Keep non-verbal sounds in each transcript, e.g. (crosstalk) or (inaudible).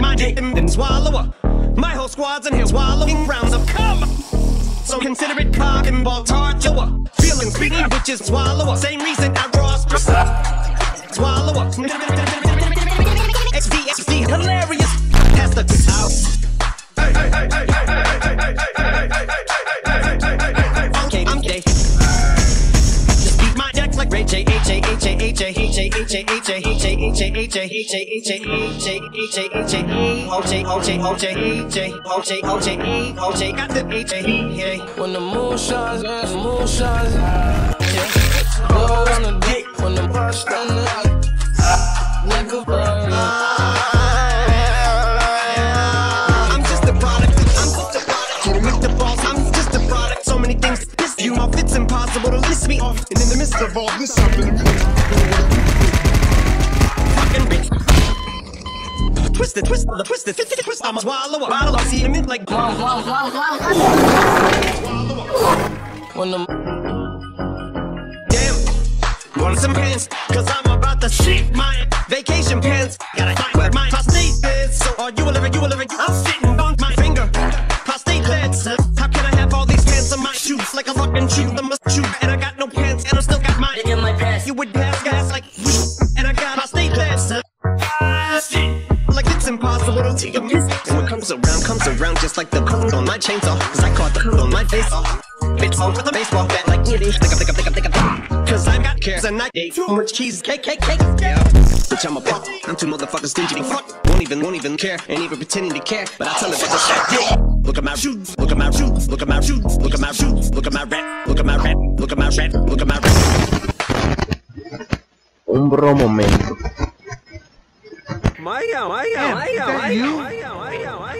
my dick and then swallow her. My whole squad's in here swallowing rounds of come. So consider it cock and ball torture. yo. Feeling speaking, bitches swallow her. Same reason I raw strip. Swallow her. (laughs) When the moon shines, the moon shines. Blood on the dick when the brush turn the nigga burn. I'm just a product. I'm just a product. You make the boss. I'm just a product. So many things to piss you off. It's impossible to list me off. And in the midst of all this, I'm in the fucking bitch. Twist it, twist it, twist it, twist it, twist. I'ma swallow a bottle of semen like. Wow, wow, wow, wow. Damn, want some pants? Cause I'm about to shit my vacation pants. Gotta find where my prostate is. So are you a living? You a living? I'm sitting on my finger. Prostate lids. How can I have all these pants on my shoes like a fucking shoe? just like the on my chainsaw. Cause I caught the on my face off. Bitch, on with a baseball bat like kitty. Think up, think up, think up, think up. Cause I've got cares and I ate too much cheese. Cake, cake, cake. Yeah. Bitch, I'm a punk. I'm too motherfuckers stingy. Fuck. Won't even, won't even care. Ain't even pretending to care. But I tell it about this dick. Look at my shoes. Look at my shoes. Look at my shoes. Look at my shoes. Look at my rat. Look at my rat. Look at my rat. Look at my rat. Un bro momento. Maya, Maya, Maya, Maya, Maya, Maya, Maya, Maya.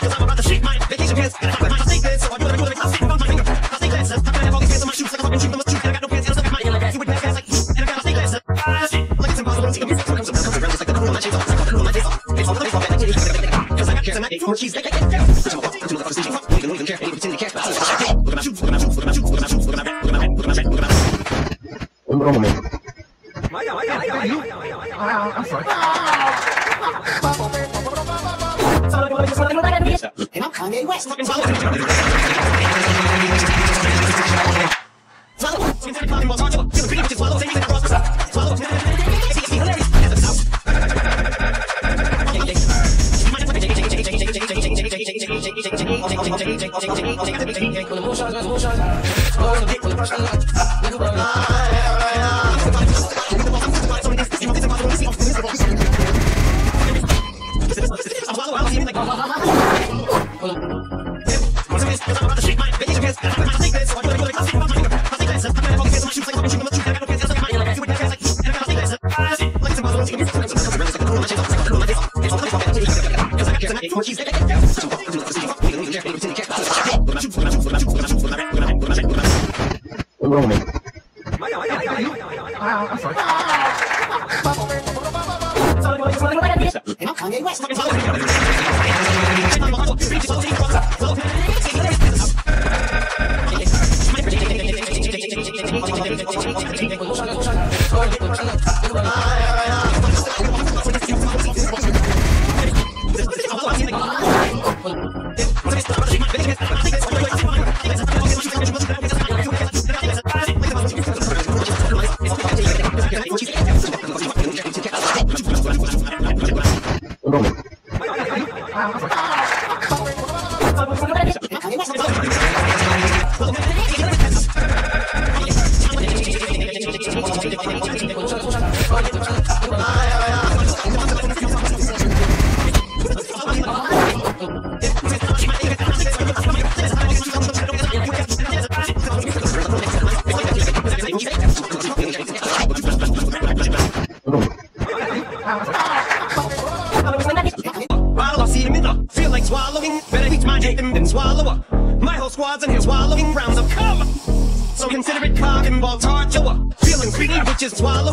I'm, about to shake my vacation pants, and I'm with my for cheese. Look at my motherfuckers leaving. Don't even, don't even care. Ain't even pretending to I'm sorry. And I'm Kanye West. emotion. Oh, take the pressure. Let go from the you. Browning. Broma.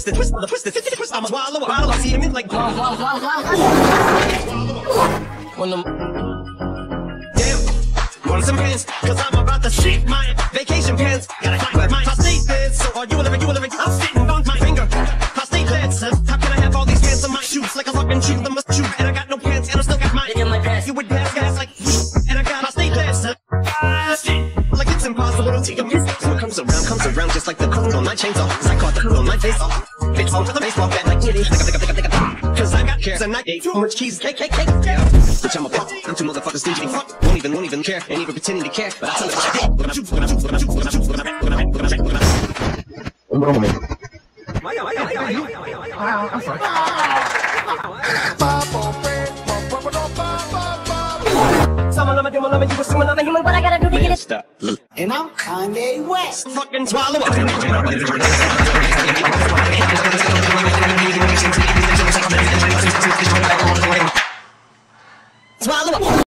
Twist it, twist it, twist it, twist it, twist it. I'm a swallow, a bottle. I see them in like When the Damn, want some pants? Cause I'm about to shit my vacation pants. Gotta find where my prostate is. So are you a living, you a living? I'm sitting on my finger. Prostate beds. How can I have all these pants on my shoes? Like a fucking shoe, the must shoe. And I got no pants, and I still got mine in my pants. You would pass gas like, and I got beds. Ah, shit. Like it's impossible to take a piss. So comes around, comes around just like the cone on my chainsaw. I caught the hood on my face off bitch, slow to the baseball bat like nitty. Pick up, pick up, pick up, pick up. Cause I got cares and I ate too much cheese, cake, cake, cake, Yeah, Bitch, I'm a pop. I'm too motherfuckers stingy and fuck. Won't even, won't even care. Ain't even pretending to care. But I tell it what I hate. Look at you, look at you, look at you, look at you, look at you, look at you, look at you, look at you. I'm sorry. I'm a human, but I gotta do to get it. And I'm Kanye West. Fucking swallow up. Swallow up.